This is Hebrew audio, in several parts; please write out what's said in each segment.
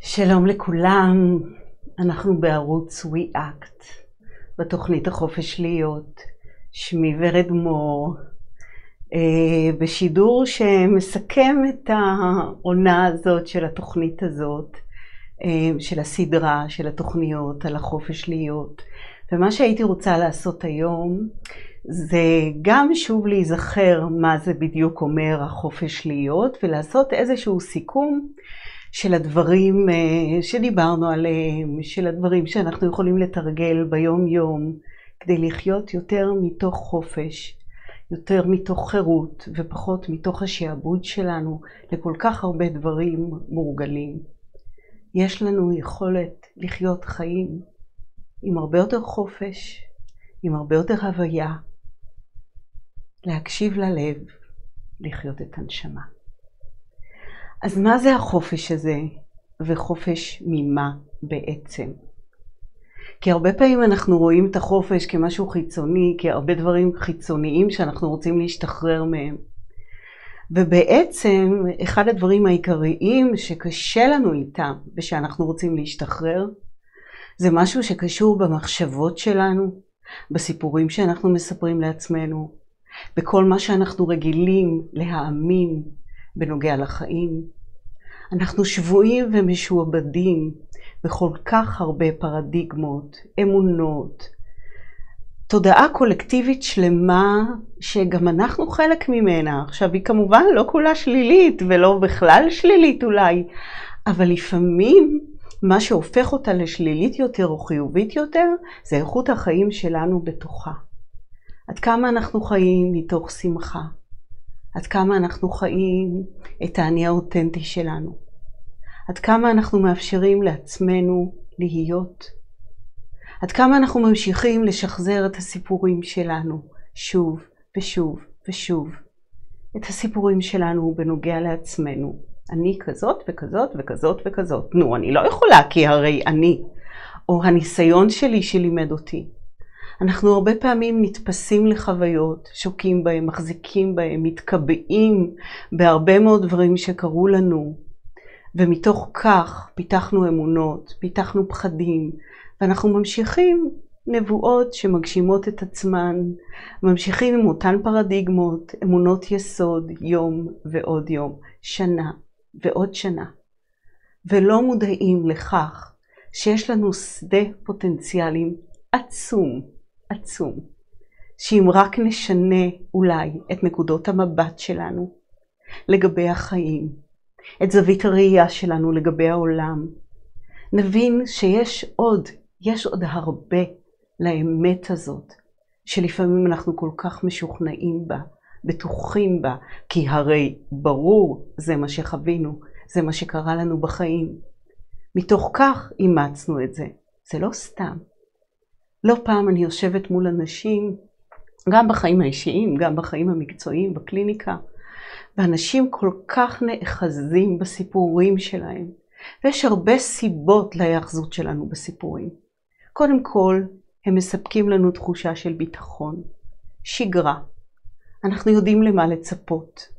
שלום לכולם, אנחנו בערוץ WeAct, בתוכנית החופש להיות. שמי ורד מור, אה, בשידור שמסכם את העונה הזאת של התוכנית הזאת, אה, של הסדרה, של התוכניות על החופש להיות. ומה שהייתי רוצה לעשות היום זה גם שוב להיזכר מה זה בדיוק אומר החופש להיות ולעשות איזשהו סיכום של הדברים אה, שדיברנו עליהם, של הדברים שאנחנו יכולים לתרגל ביום יום כדי לחיות יותר מתוך חופש, יותר מתוך חירות ופחות מתוך השעבוד שלנו לכל כך הרבה דברים מורגלים. יש לנו יכולת לחיות חיים עם הרבה יותר חופש, עם הרבה יותר הוויה, להקשיב ללב, לחיות את הנשמה. אז מה זה החופש הזה, וחופש ממה בעצם? כי הרבה פעמים אנחנו רואים את החופש כמשהו חיצוני, כהרבה דברים חיצוניים שאנחנו רוצים להשתחרר מהם. ובעצם אחד הדברים העיקריים שקשה לנו איתם ושאנחנו רוצים להשתחרר, זה משהו שקשור במחשבות שלנו, בסיפורים שאנחנו מספרים לעצמנו, בכל מה שאנחנו רגילים להאמין בנוגע לחיים. אנחנו שבויים ומשועבדים בכל כך הרבה פרדיגמות, אמונות, תודעה קולקטיבית שלמה שגם אנחנו חלק ממנה. עכשיו היא כמובן לא כולה שלילית ולא בכלל שלילית אולי, אבל לפעמים מה שהופך אותה לשלילית יותר או חיובית יותר זה איכות החיים שלנו בתוכה. עד כמה אנחנו חיים מתוך שמחה, עד כמה אנחנו חיים את האני האותנטי שלנו, עד כמה אנחנו מאפשרים לעצמנו להיות, עד כמה אנחנו ממשיכים לשחזר את הסיפורים שלנו שוב ושוב ושוב, את הסיפורים שלנו בנוגע לעצמנו. אני כזאת וכזאת וכזאת וכזאת. נו, אני לא יכולה כי הרי אני, או הניסיון שלי שלימד אותי. אנחנו הרבה פעמים נתפסים לחוויות, שוקים בהם, מחזיקים בהם, מתקבעים בהרבה מאוד דברים שקרו לנו, ומתוך כך פיתחנו אמונות, פיתחנו פחדים, ואנחנו ממשיכים נבואות שמגשימות את עצמן, ממשיכים עם אותן פרדיגמות, אמונות יסוד, יום ועוד יום, שנה ועוד שנה, ולא מודעים לכך שיש לנו שדה פוטנציאלים עצום עצום, שאם רק נשנה אולי את נקודות המבט שלנו לגבי החיים, את זווית הראייה שלנו לגבי העולם, נבין שיש עוד, יש עוד הרבה לאמת הזאת, שלפעמים אנחנו כל כך משוכנעים בה, בטוחים בה, כי הרי ברור זה מה שחווינו, זה מה שקרה לנו בחיים. מתוך כך אימצנו את זה. זה לא סתם. לא פעם אני יושבת מול אנשים, גם בחיים האישיים, גם בחיים המקצועיים, בקליניקה, ואנשים כל כך נאחזים בסיפורים שלהם, ויש הרבה סיבות להיאחזות שלנו בסיפורים. קודם כל, הם מספקים לנו תחושה של ביטחון, שגרה. אנחנו יודעים למה לצפות.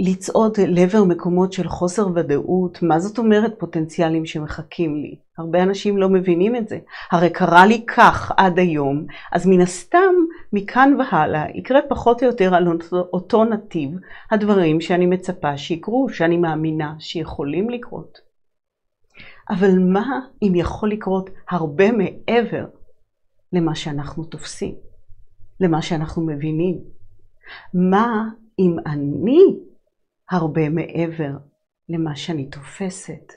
לצעוד לעבר מקומות של חוסר ודאות, מה זאת אומרת פוטנציאלים שמחכים לי? הרבה אנשים לא מבינים את זה. הרי קרה לי כך עד היום, אז מן הסתם מכאן והלאה יקרה פחות או יותר על אותו נתיב הדברים שאני מצפה שיקרו, שאני מאמינה שיכולים לקרות. אבל מה אם יכול לקרות הרבה מעבר למה שאנחנו תופסים, למה שאנחנו מבינים? מה אם אני הרבה מעבר למה שאני תופסת,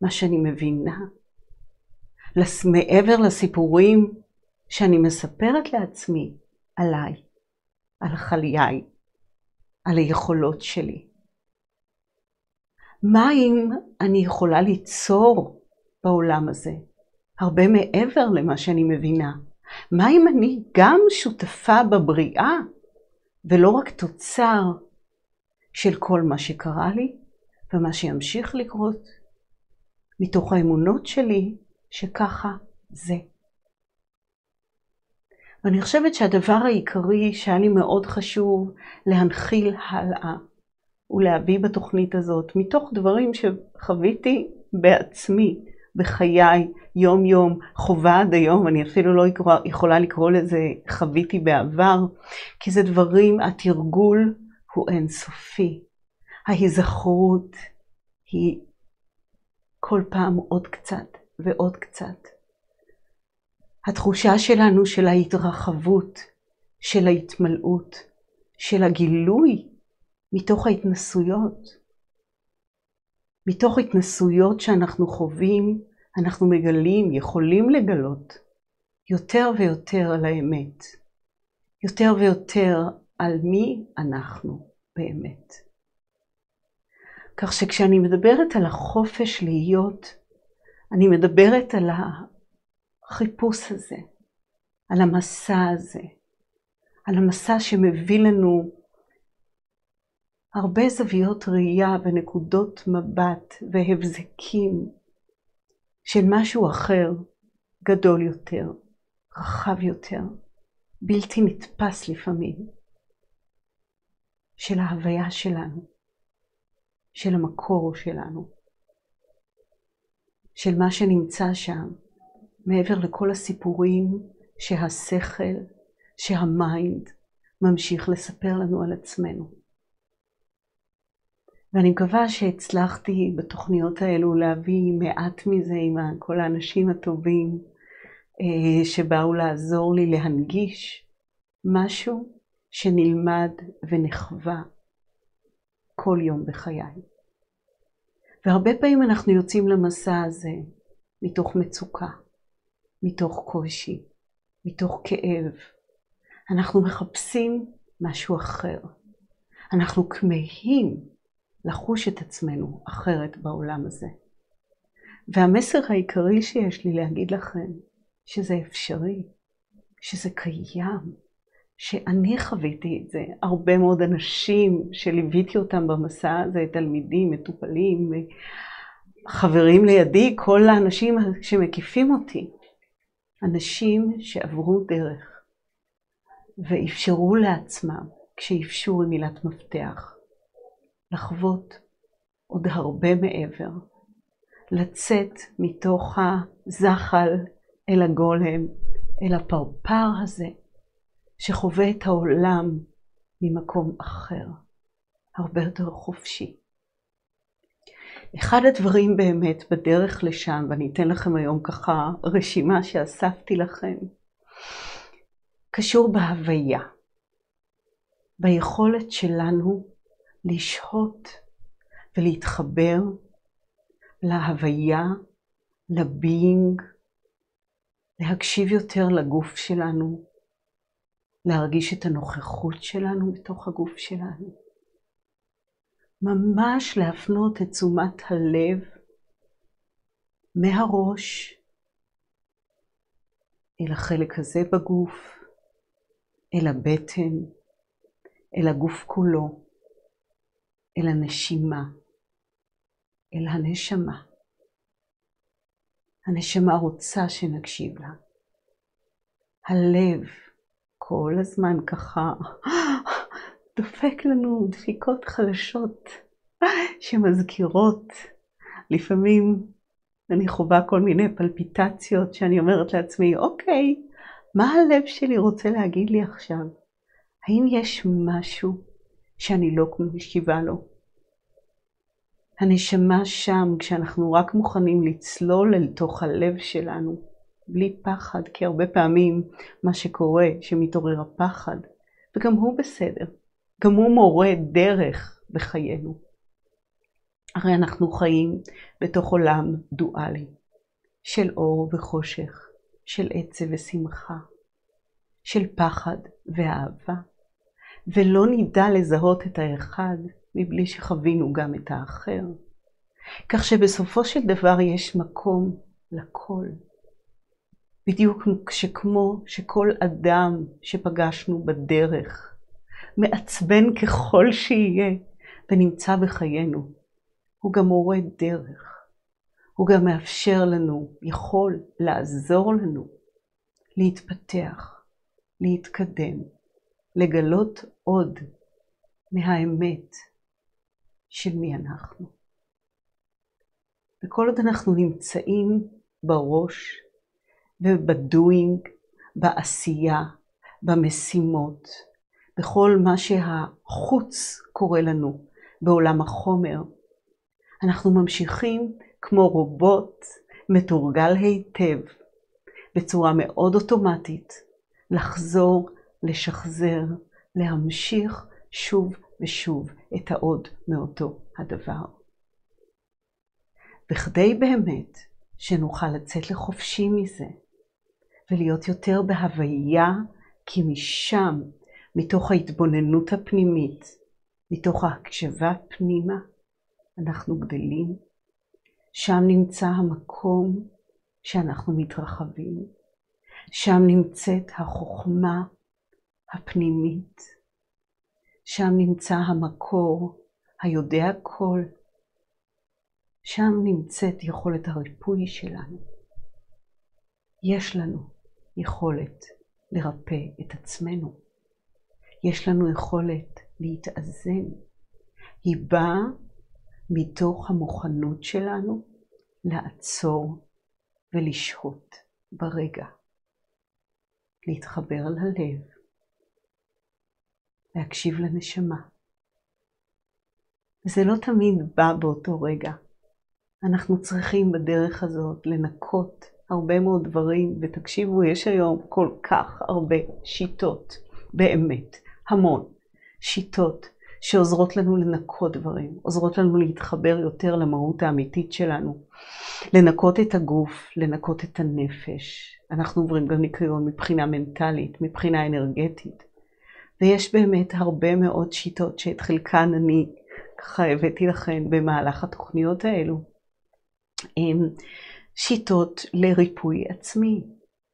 מה שאני מבינה, מעבר לסיפורים שאני מספרת לעצמי עליי, על חיי, על היכולות שלי. מה אם אני יכולה ליצור בעולם הזה הרבה מעבר למה שאני מבינה? מה אם אני גם שותפה בבריאה ולא רק תוצר של כל מה שקרה לי ומה שימשיך לקרות מתוך האמונות שלי שככה זה. ואני חושבת שהדבר העיקרי שהיה לי מאוד חשוב להנחיל הלאה ולהביא בתוכנית הזאת, מתוך דברים שחוויתי בעצמי, בחיי, יום יום, חובה עד היום, אני אפילו לא יכולה לקרוא לזה חוויתי בעבר, כי זה דברים, התרגול הוא אינסופי. ההיזכרות היא כל פעם עוד קצת ועוד קצת. התחושה שלנו של ההתרחבות, של ההתמלאות, של הגילוי מתוך ההתנסויות. מתוך התנסויות שאנחנו חווים, אנחנו מגלים, יכולים לגלות, יותר ויותר על האמת, יותר ויותר על מי אנחנו באמת. כך שכשאני מדברת על החופש להיות, אני מדברת על החיפוש הזה, על המסע הזה, על המסע שמביא לנו הרבה זוויות ראייה ונקודות מבט והבזקים של משהו אחר, גדול יותר, רחב יותר, בלתי נתפס לפעמים, של ההוויה שלנו, של המקור שלנו, של מה שנמצא שם, מעבר לכל הסיפורים שהשכל, שהמיינד ממשיך לספר לנו על עצמנו. ואני מקווה שהצלחתי בתוכניות האלו להביא מעט מזה עם כל האנשים הטובים אה, שבאו לעזור לי להנגיש משהו שנלמד ונחווה כל יום בחיי. והרבה פעמים אנחנו יוצאים למסע הזה מתוך מצוקה, מתוך קושי, מתוך כאב. אנחנו מחפשים משהו אחר. אנחנו כמהים לחוש את עצמנו אחרת בעולם הזה. והמסר העיקרי שיש לי להגיד לכם, שזה אפשרי, שזה קיים, שאני חוויתי את זה, הרבה מאוד אנשים שליוויתי אותם במסע הזה, תלמידים, מטופלים, חברים לידי, כל האנשים שמקיפים אותי, אנשים שעברו דרך ואפשרו לעצמם, כשאפשרו מילת מפתח, לחוות עוד הרבה מעבר, לצאת מתוך הזחל אל הגולם, אל הפרפר הזה, שחווה את העולם ממקום אחר, הרבה יותר חופשי. אחד הדברים באמת בדרך לשם, ואני אתן לכם היום ככה רשימה שאספתי לכם, קשור בהוויה, ביכולת שלנו לשהות ולהתחבר להוויה, לביינג, להקשיב יותר לגוף שלנו, להרגיש את הנוכחות שלנו בתוך הגוף שלנו. ממש להפנות את תשומת הלב מהראש אל החלק הזה בגוף, אל הבטן, אל הגוף כולו. אל הנשימה, אל הנשמה. הנשמה רוצה שנקשיב לה. הלב כל הזמן ככה דופק לנו דפיקות חלשות שמזכירות. לפעמים אני חווה כל מיני פלפיטציות שאני אומרת לעצמי, אוקיי, מה הלב שלי רוצה להגיד לי עכשיו? האם יש משהו שאני לא מקשיבה לו. הנשמה שם, כשאנחנו רק מוכנים לצלול אל תוך הלב שלנו, בלי פחד, כי הרבה פעמים מה שקורה, שמתעורר הפחד, וגם הוא בסדר, גם הוא מורה דרך בחיינו. הרי אנחנו חיים בתוך עולם דואלי, של אור וחושך, של עצב ושמחה, של פחד ואהבה. ולא נדע לזהות את האחד מבלי שחווינו גם את האחר. כך שבסופו של דבר יש מקום לכל. בדיוק שכמו שכל אדם שפגשנו בדרך, מעצבן ככל שיהיה ונמצא בחיינו, הוא גם מורה דרך. הוא גם מאפשר לנו, יכול לעזור לנו להתפתח, להתקדם, לגלות עוד מהאמת של מי אנחנו. וכל עוד אנחנו נמצאים בראש ובדוינג, בעשייה, במשימות, בכל מה שהחוץ קורא לנו בעולם החומר, אנחנו ממשיכים כמו רובוט מתורגל היטב, בצורה מאוד אוטומטית, לחזור, לשחזר, להמשיך שוב ושוב את העוד מאותו הדבר. בכדי באמת שנוכל לצאת לחופשי מזה ולהיות יותר בהוויה, כי משם, מתוך ההתבוננות הפנימית, מתוך ההקשבה פנימה, אנחנו גדלים. שם נמצא המקום שאנחנו מתרחבים. שם נמצאת החוכמה הפנימית. שם נמצא המקור היודע כל. שם נמצאת יכולת הריפוי שלנו. יש לנו יכולת לרפא את עצמנו. יש לנו יכולת להתאזן. היא באה מתוך המוכנות שלנו לעצור ולשהות ברגע. להתחבר ללב, להקשיב לנשמה. וזה לא תמיד בא באותו רגע. אנחנו צריכים בדרך הזאת לנקות הרבה מאוד דברים, ותקשיבו, יש היום כל כך הרבה שיטות, באמת, המון שיטות שעוזרות לנו לנקות דברים, עוזרות לנו להתחבר יותר למהות האמיתית שלנו, לנקות את הגוף, לנקות את הנפש. אנחנו עוברים גם ניקיון מבחינה מנטלית, מבחינה אנרגטית. ויש באמת הרבה מאוד שיטות שאת חלקן אני ככה הבאתי לכן במהלך התוכניות האלו. שיטות לריפוי עצמי,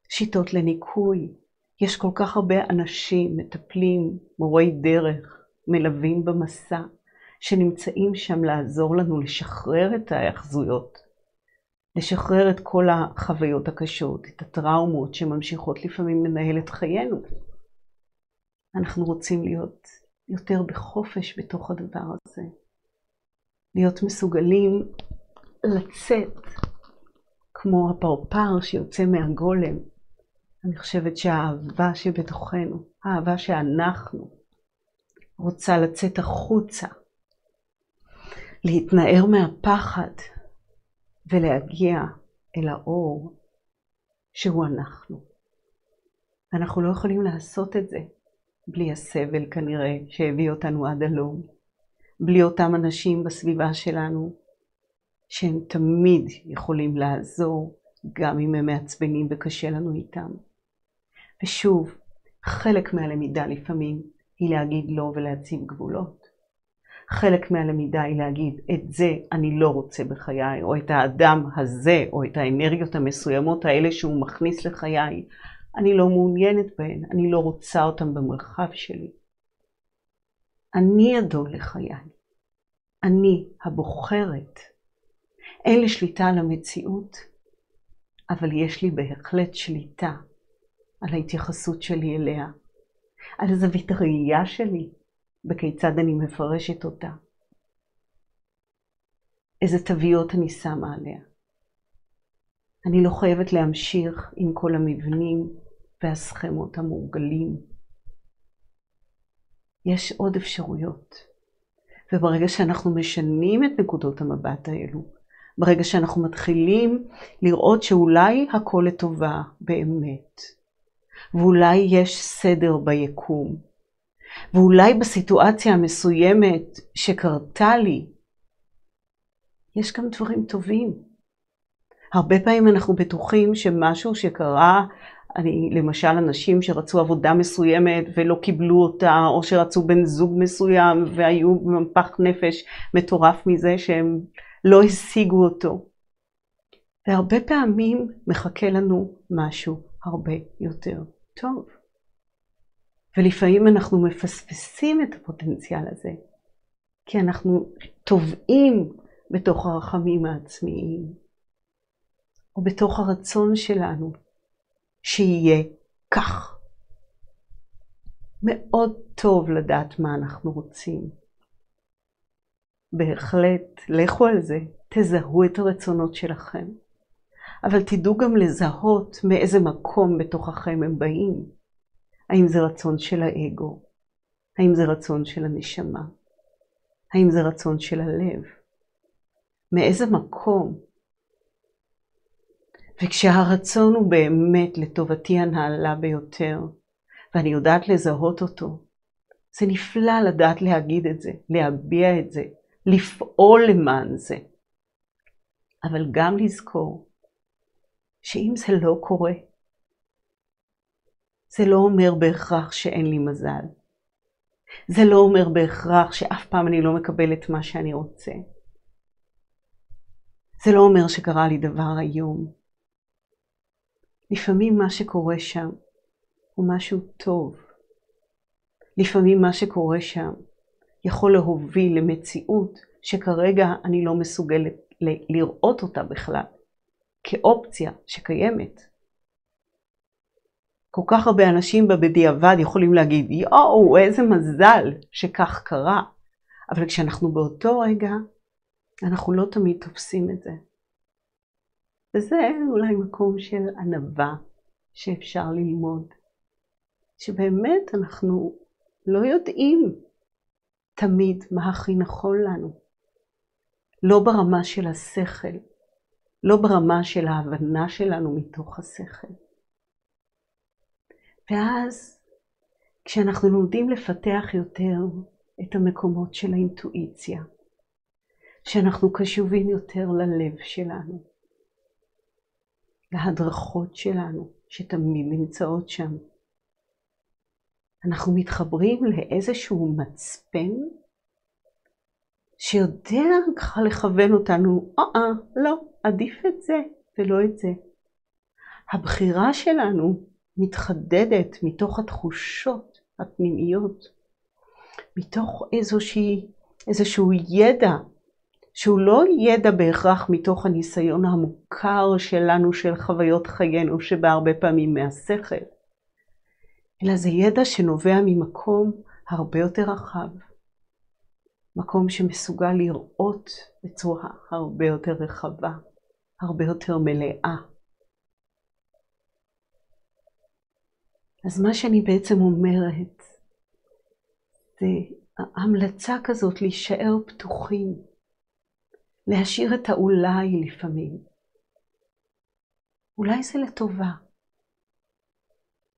שיטות לניקוי. יש כל כך הרבה אנשים, מטפלים, מורי דרך, מלווים במסע, שנמצאים שם לעזור לנו לשחרר את ההאחזויות, לשחרר את כל החוויות הקשות, את הטראומות שממשיכות לפעמים לנהל את חיינו. אנחנו רוצים להיות יותר בחופש בתוך הדבר הזה, להיות מסוגלים לצאת כמו הפרפר שיוצא מהגולם. אני חושבת שהאהבה שבתוכנו, האהבה שאנחנו, רוצה לצאת החוצה, להתנער מהפחד ולהגיע אל האור שהוא אנחנו. אנחנו לא יכולים לעשות את זה בלי הסבל כנראה שהביא אותנו עד הלום, בלי אותם אנשים בסביבה שלנו שהם תמיד יכולים לעזור גם אם הם מעצבנים וקשה לנו איתם. ושוב, חלק מהלמידה לפעמים היא להגיד לא ולהציב גבולות. חלק מהלמידה היא להגיד, את זה אני לא רוצה בחיי, או את האדם הזה, או את האנרגיות המסוימות האלה שהוא מכניס לחיי, אני לא מעוניינת בהן, אני לא רוצה אותן במרחב שלי. אני אדון לחיי. אני הבוחרת. אין לי שליטה על המציאות, אבל יש לי בהחלט שליטה על ההתייחסות שלי אליה. על זווית הראייה שלי, וכיצד אני מפרשת אותה. איזה תוויות אני שמה עליה. אני לא חייבת להמשיך עם כל המבנים והסכמות המורגלים. יש עוד אפשרויות. וברגע שאנחנו משנים את נקודות המבט האלו, ברגע שאנחנו מתחילים לראות שאולי הכל לטובה באמת, ואולי יש סדר ביקום. ואולי בסיטואציה המסוימת שקרתה לי, יש גם דברים טובים. הרבה פעמים אנחנו בטוחים שמשהו שקרה, אני, למשל אנשים שרצו עבודה מסוימת ולא קיבלו אותה, או שרצו בן זוג מסוים והיו במפח נפש מטורף מזה שהם לא השיגו אותו. והרבה פעמים מחכה לנו משהו הרבה יותר טוב. ולפעמים אנחנו מפספסים את הפוטנציאל הזה, כי אנחנו טובעים בתוך הרחמים העצמיים, או בתוך הרצון שלנו שיהיה כך. מאוד טוב לדעת מה אנחנו רוצים. בהחלט, לכו על זה, תזהו את הרצונות שלכם. אבל תדעו גם לזהות מאיזה מקום בתוככם הם באים. האם זה רצון של האגו? האם זה רצון של הנשמה? האם זה רצון של הלב? מאיזה מקום? וכשהרצון הוא באמת לטובתי הנעלה ביותר, ואני יודעת לזהות אותו, זה נפלא לדעת להגיד את זה, להביע את זה, לפעול למען זה. אבל גם לזכור שאם זה לא קורה, זה לא אומר בהכרח שאין לי מזל. זה לא אומר בהכרח שאף פעם אני לא מקבל את מה שאני רוצה. זה לא אומר שקרה לי דבר איום. לפעמים מה שקורה שם הוא משהו טוב. לפעמים מה שקורה שם יכול להוביל למציאות שכרגע אני לא מסוגלת לראות אותה בכלל, כאופציה שקיימת. כל כך הרבה אנשים בדיעבד יכולים להגיד, יואו, איזה מזל שכך קרה. אבל כשאנחנו באותו רגע, אנחנו לא תמיד תופסים את זה. וזה אולי מקום של ענווה שאפשר ללמוד. שבאמת אנחנו לא יודעים תמיד מה הכי נכון לנו. לא ברמה של השכל, לא ברמה של ההבנה שלנו מתוך השכל. ואז כשאנחנו לומדים לפתח יותר את המקומות של האינטואיציה, שאנחנו קשובים יותר ללב שלנו, להדרכות שלנו, שתמיד נמצאות שם. אנחנו מתחברים לאיזשהו מצפן שיודע ככה לכוון אותנו, אה, לא, עדיף את זה ולא את זה. הבחירה שלנו מתחדדת מתוך התחושות הפנימיות, מתוך איזושהי, איזשהו ידע, שהוא לא ידע בהכרח מתוך הניסיון המוכר שלנו של חוויות חיינו, שבא הרבה פעמים מהשכל, אלא זה ידע שנובע ממקום הרבה יותר רחב, מקום שמסוגל לראות בצורה הרבה יותר רחבה, הרבה יותר מלאה. אז מה שאני בעצם אומרת, זה המלצה כזאת להישאר פתוחים, להשאיר את האולי לפעמים. אולי זה לטובה.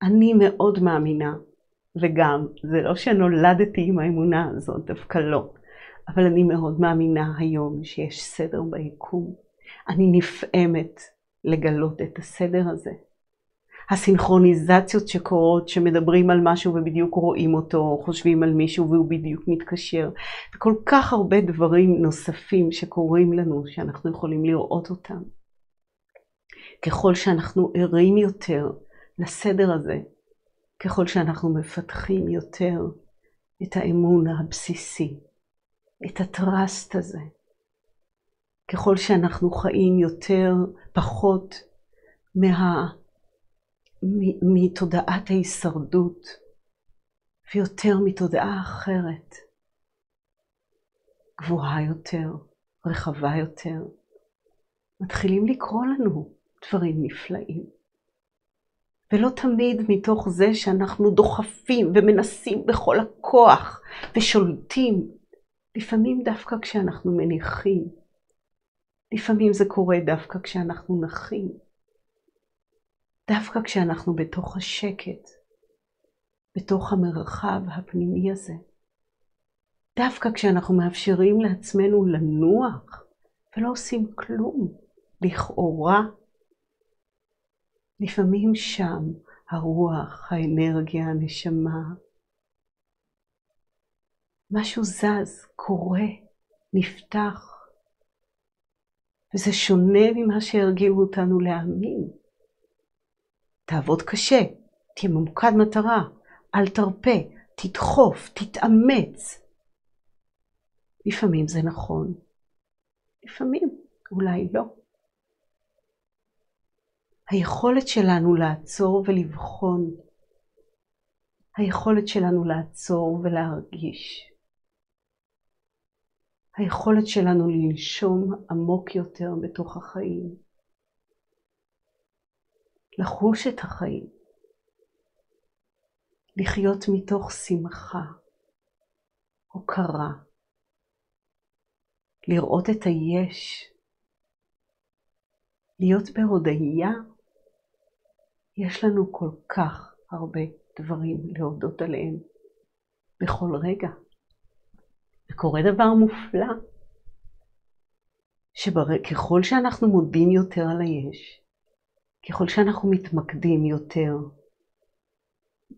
אני מאוד מאמינה, וגם, זה לא שנולדתי עם האמונה הזאת, דווקא לא, אבל אני מאוד מאמינה היום שיש סדר ביקום. אני נפעמת לגלות את הסדר הזה. הסינכרוניזציות שקורות, שמדברים על משהו ובדיוק רואים אותו, חושבים על מישהו והוא בדיוק מתקשר, וכל כך הרבה דברים נוספים שקורים לנו, שאנחנו יכולים לראות אותם. ככל שאנחנו ערים יותר לסדר הזה, ככל שאנחנו מפתחים יותר את האמון הבסיסי, את הטראסט הזה, ככל שאנחנו חיים יותר, פחות מה... מתודעת ההישרדות ויותר מתודעה אחרת, גבוהה יותר, רחבה יותר. מתחילים לקרוא לנו דברים נפלאים. ולא תמיד מתוך זה שאנחנו דוחפים ומנסים בכל הכוח ושולטים. לפעמים דווקא כשאנחנו מניחים. לפעמים זה קורה דווקא כשאנחנו נחים. דווקא כשאנחנו בתוך השקט, בתוך המרחב הפנימי הזה, דווקא כשאנחנו מאפשרים לעצמנו לנוח ולא עושים כלום, לכאורה, לפעמים שם הרוח, האנרגיה, הנשמה, משהו זז, קורה, נפתח, וזה שונה ממה שהרגיעו אותנו להאמין. תעבוד קשה, תהיה ממוקד מטרה, אל תרפה, תדחוף, תתאמץ. לפעמים זה נכון, לפעמים אולי לא. היכולת שלנו לעצור ולבחון היכולת שלנו לעצור ולהרגיש. היכולת שלנו לנשום עמוק יותר בתוך החיים. לחוש את החיים. לחיות מתוך שמחה, הוקרה, לראות את היש, להיות בהודיה, יש לנו כל כך הרבה דברים להודות עליהם בכל רגע. וקורה דבר מופלא, שככל שאנחנו מודים יותר על היש, ככל שאנחנו מתמקדים יותר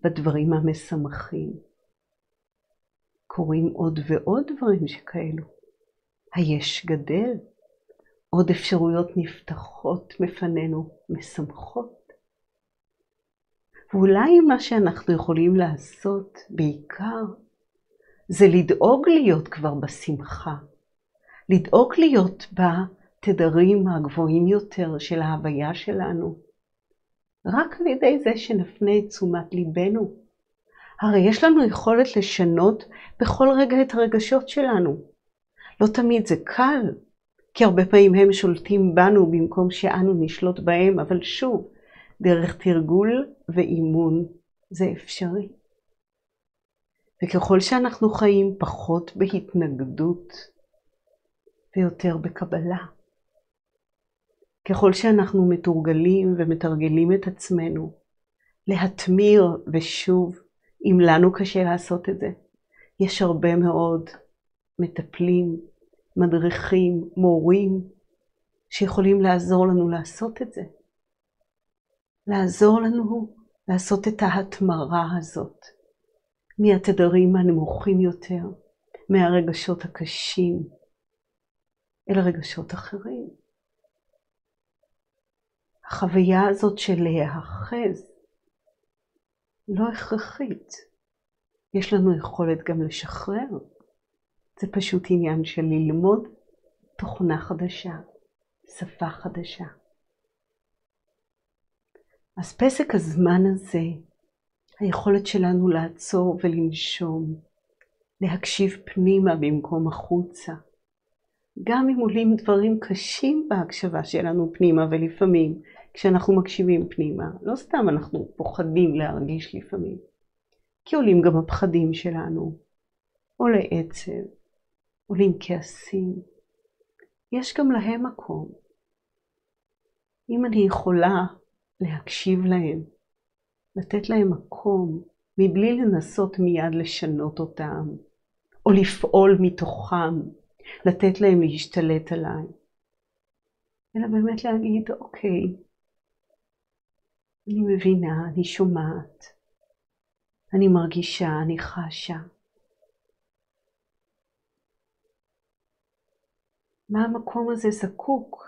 בדברים המשמחים, קורים עוד ועוד דברים שכאלו. היש גדל, עוד אפשרויות נפתחות מפנינו, משמחות. ואולי מה שאנחנו יכולים לעשות בעיקר זה לדאוג להיות כבר בשמחה, לדאוג להיות בתדרים הגבוהים יותר של ההוויה שלנו, רק על ידי זה שנפנה את תשומת ליבנו. הרי יש לנו יכולת לשנות בכל רגע את הרגשות שלנו. לא תמיד זה קל, כי הרבה פעמים הם שולטים בנו במקום שאנו נשלוט בהם, אבל שוב, דרך תרגול ואימון זה אפשרי. וככל שאנחנו חיים פחות בהתנגדות ויותר בקבלה, ככל שאנחנו מתורגלים ומתרגלים את עצמנו להתמיר ושוב, אם לנו קשה לעשות את זה, יש הרבה מאוד מטפלים, מדריכים, מורים, שיכולים לעזור לנו לעשות את זה. לעזור לנו לעשות את ההתמרה הזאת מהתדרים הנמוכים יותר, מהרגשות הקשים, אל רגשות אחרים. החוויה הזאת של להיאחז לא הכרחית. יש לנו יכולת גם לשחרר. זה פשוט עניין של ללמוד תוכנה חדשה, שפה חדשה. אז פסק הזמן הזה, היכולת שלנו לעצור ולנשום, להקשיב פנימה במקום החוצה, גם אם עולים דברים קשים בהקשבה שלנו פנימה, ולפעמים כשאנחנו מקשיבים פנימה, לא סתם אנחנו פוחדים להרגיש לפעמים, כי עולים גם הפחדים שלנו, עולה עצב, עולים כעסים, יש גם להם מקום. אם אני יכולה להקשיב להם, לתת להם מקום, מבלי לנסות מיד לשנות אותם, או לפעול מתוכם, לתת להם להשתלט עליי, אלא באמת להגיד, אוקיי, אני מבינה, אני שומעת, אני מרגישה, אני חשה. מה המקום הזה זקוק?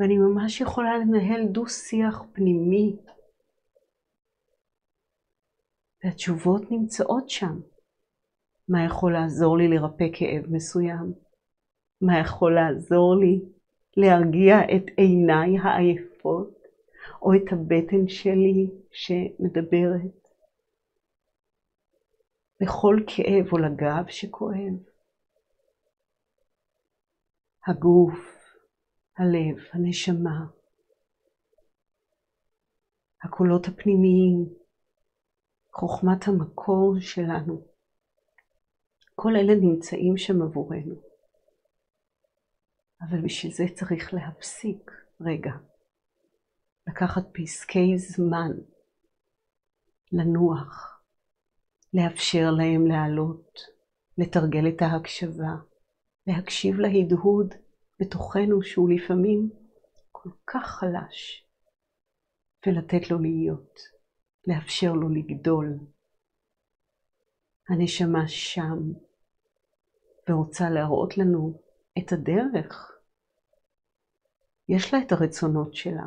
ואני ממש יכולה לנהל דו-שיח פנימי. והתשובות נמצאות שם. מה יכול לעזור לי לרפא כאב מסוים? מה יכול לעזור לי להרגיע את עיניי העייפות, או את הבטן שלי שמדברת? לכל כאב או לגב שכואב. הגוף, הלב, הנשמה, הקולות הפנימיים, חוכמת המקור שלנו, כל אלה נמצאים שם עבורנו. אבל בשביל זה צריך להפסיק רגע, לקחת פסקי זמן, לנוח, לאפשר להם לעלות, לתרגל את ההקשבה, להקשיב להדהוד בתוכנו שהוא לפעמים כל כך חלש, ולתת לו להיות, לאפשר לו לגדול. הנשמה שם, ורוצה להראות לנו את הדרך. יש לה את הרצונות שלה,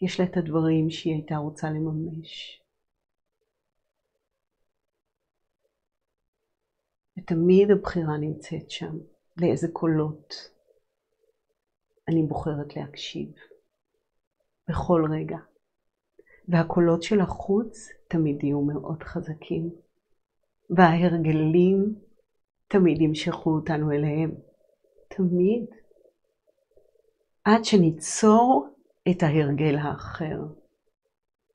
יש לה את הדברים שהיא הייתה רוצה לממש. ותמיד הבחירה נמצאת שם. לאיזה קולות אני בוחרת להקשיב בכל רגע. והקולות של החוץ תמיד יהיו מאוד חזקים, וההרגלים תמיד ימשכו אותנו אליהם. תמיד. עד שניצור את ההרגל האחר.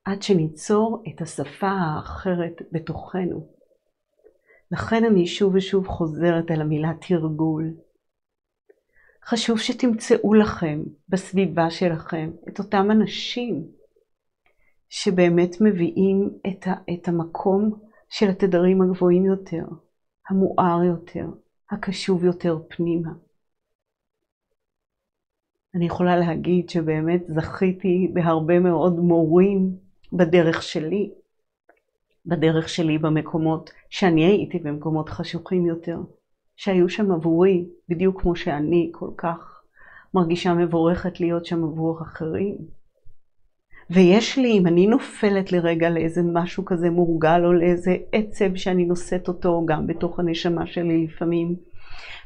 עד שניצור את השפה האחרת בתוכנו. לכן אני שוב ושוב חוזרת על המילה תרגול. חשוב שתמצאו לכם בסביבה שלכם את אותם אנשים שבאמת מביאים את, ה, את המקום של התדרים הגבוהים יותר, המואר יותר, הקשוב יותר פנימה. אני יכולה להגיד שבאמת זכיתי בהרבה מאוד מורים בדרך שלי, בדרך שלי במקומות שאני הייתי במקומות חשוכים יותר, שהיו שם עבורי, בדיוק כמו שאני כל כך מרגישה מבורכת להיות שם עבור אחרים. ויש לי, אם אני נופלת לרגע לאיזה משהו כזה מורגל או לאיזה עצב שאני נושאת אותו גם בתוך הנשמה שלי לפעמים,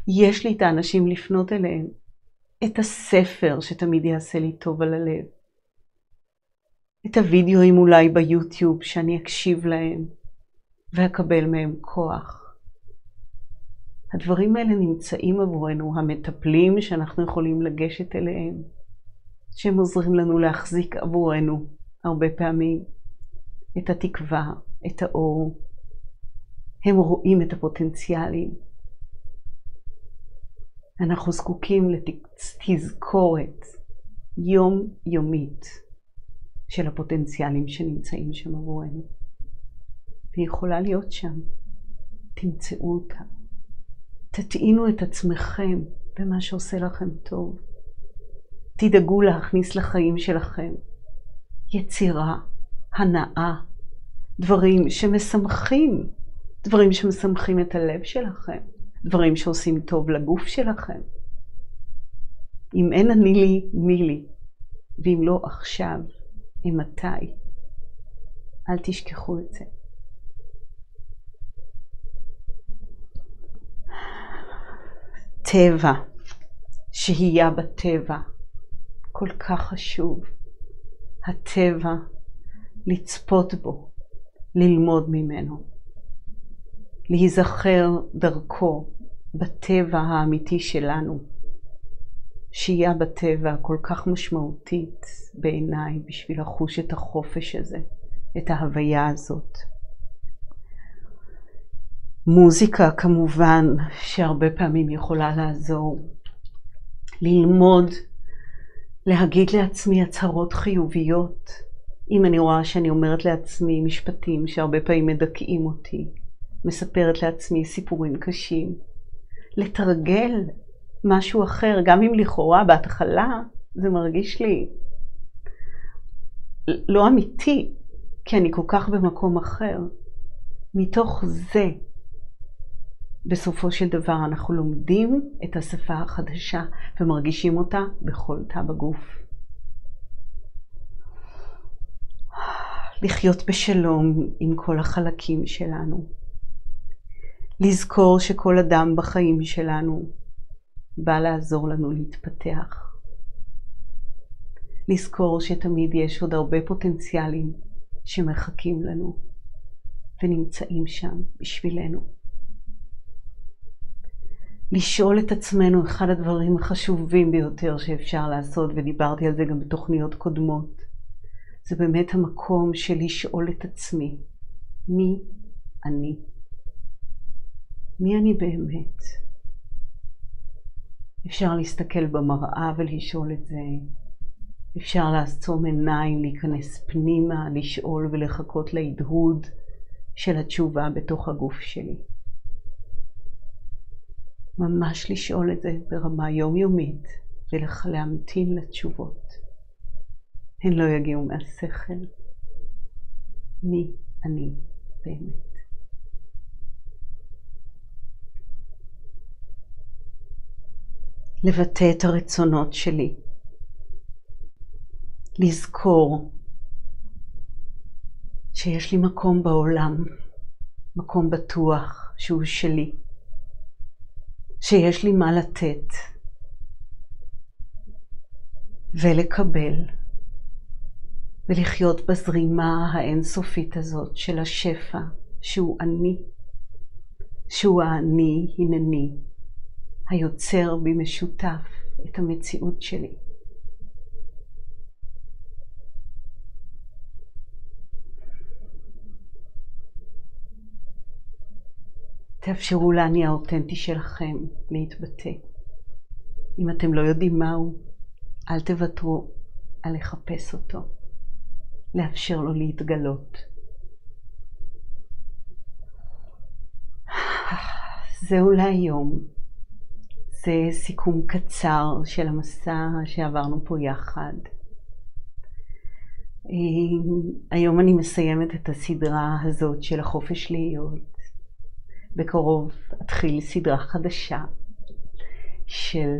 יש לי את האנשים לפנות אליהם. את הספר שתמיד יעשה לי טוב על הלב. את הוידאוים אולי ביוטיוב שאני אקשיב להם ואקבל מהם כוח. הדברים האלה נמצאים עבורנו, המטפלים שאנחנו יכולים לגשת אליהם, שהם עוזרים לנו להחזיק עבורנו הרבה פעמים את התקווה, את האור. הם רואים את הפוטנציאלים. אנחנו זקוקים לתזכורת יומיומית של הפוטנציאלים שנמצאים שם עבורנו. והיא יכולה להיות שם. תמצאו אותה. תטעינו את עצמכם במה שעושה לכם טוב. תדאגו להכניס לחיים שלכם יצירה, הנאה, דברים שמשמחים, דברים שמשמחים את הלב שלכם, דברים שעושים טוב לגוף שלכם. אם אין אני לי, מי לי, ואם לא עכשיו, אימתי. אל תשכחו את זה. טבע, שהייה בטבע, כל כך חשוב. הטבע, לצפות בו, ללמוד ממנו, להיזכר דרכו בטבע האמיתי שלנו. שהייה בטבע כל כך משמעותית בעיניי בשביל לחוש את החופש הזה, את ההוויה הזאת. מוזיקה כמובן שהרבה פעמים יכולה לעזור. ללמוד להגיד לעצמי הצהרות חיוביות. אם אני רואה שאני אומרת לעצמי משפטים שהרבה פעמים מדכאים אותי, מספרת לעצמי סיפורים קשים, לתרגל משהו אחר, גם אם לכאורה בהתחלה זה מרגיש לי לא אמיתי, כי אני כל כך במקום אחר. מתוך זה, בסופו של דבר אנחנו לומדים את השפה החדשה ומרגישים אותה בכל תא בגוף. לחיות בשלום עם כל החלקים שלנו. לזכור שכל אדם בחיים שלנו בא לעזור לנו להתפתח. לזכור שתמיד יש עוד הרבה פוטנציאלים שמחכים לנו ונמצאים שם בשבילנו. לשאול את עצמנו אחד הדברים החשובים ביותר שאפשר לעשות, ודיברתי על זה גם בתוכניות קודמות, זה באמת המקום של לשאול את עצמי, מי אני? מי אני באמת? אפשר להסתכל במראה ולשאול את זה. אפשר לעצום עיניים, להיכנס פנימה, לשאול ולחכות להדהוד של התשובה בתוך הגוף שלי. ממש לשאול את זה ברמה יומיומית ולהמתין לתשובות. הן לא יגיעו מהשכל. מי אני באמת? לבטא את הרצונות שלי. לזכור שיש לי מקום בעולם, מקום בטוח שהוא שלי, שיש לי מה לתת ולקבל ולחיות בזרימה האינסופית הזאת של השפע, שהוא אני, שהוא האני הנני, היוצר במשותף את המציאות שלי. תאפשרו לאני האותנטי שלכם להתבטא. אם אתם לא יודעים מהו, אל תוותרו על לחפש אותו, לאפשר לו להתגלות. זהו להיום. זה סיכום קצר של המסע שעברנו פה יחד. היום אני מסיימת את הסדרה הזאת של החופש להיות. בקרוב אתחיל סדרה חדשה של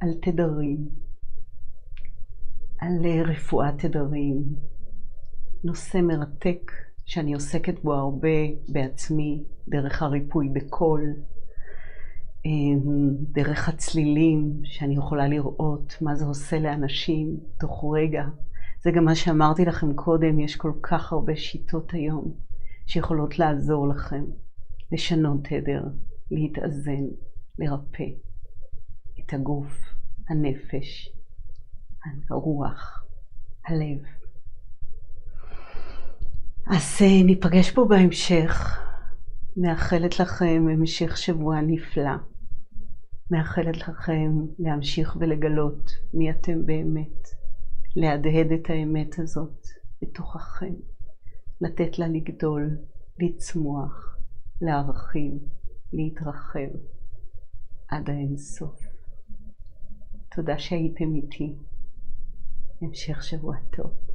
על תדרים, על רפואת תדרים, נושא מרתק שאני עוסקת בו הרבה בעצמי, דרך הריפוי בקול, דרך הצלילים, שאני יכולה לראות מה זה עושה לאנשים תוך רגע. זה גם מה שאמרתי לכם קודם, יש כל כך הרבה שיטות היום שיכולות לעזור לכם לשנות תדר, להתאזן, לרפא את הגוף, הנפש, הרוח, הלב. אז אה, ניפגש פה בהמשך. מאחלת לכם המשך שבוע נפלא. מאחלת לכם להמשיך ולגלות מי אתם באמת, להדהד את האמת הזאת בתוככם, לתת לה לגדול, לצמוח, להרחיב, להתרחב עד האינסוף. תודה שהייתם איתי. המשך שבוע טוב.